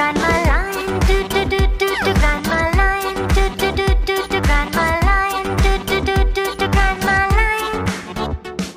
run my life.